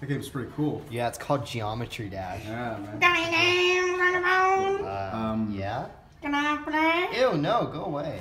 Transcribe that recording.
That game's pretty cool. Yeah, it's called Geometry Dash. Yeah, man. Got any games on phone? Uh, um, yeah? Can I play? Ew, no, go away.